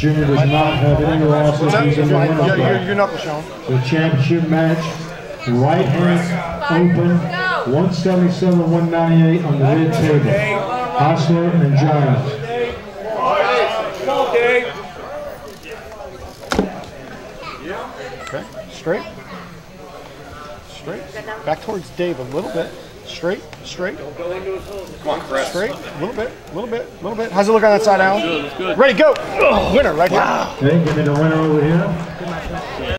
Junior does not have any losses. He's in the Your, winner's your, knuckle, Sean. The championship match, right hand open, 177, 198 on the red table. Hostler and Giants. Okay, straight. Straight. Back towards Dave a little bit. Straight, straight. Come on, Chris. Straight. A little bit, a little bit, a little bit. How's it look on that side, Alan? Good, good. Ready, go. Winner right here. Okay, give me the winner over here.